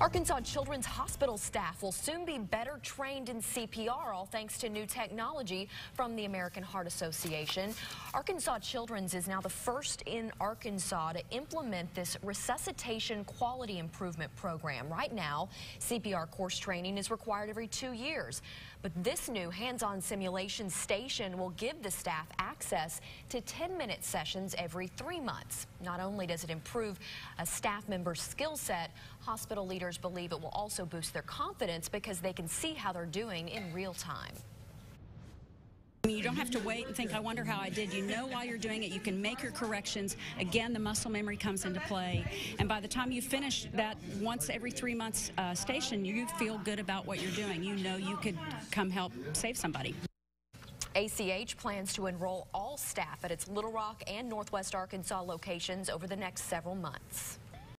Arkansas Children's Hospital staff will soon be better trained in CPR, all thanks to new technology from the American Heart Association. Arkansas Children's is now the first in Arkansas to implement this resuscitation quality improvement program. Right now, CPR course training is required every two years. But this new hands-on simulation station will give the staff access to 10-minute sessions every three months. Not only does it improve a staff member's skill set, hospital leaders believe it will also boost their confidence because they can see how they're doing in real time. You don't have to wait and think, I wonder how I did. You know while you're doing it, you can make your corrections. Again, the muscle memory comes into play. And by the time you finish that once every three months uh, station, you feel good about what you're doing. You know you could come help save somebody. ACH plans to enroll all staff at its Little Rock and Northwest Arkansas locations over the next several months.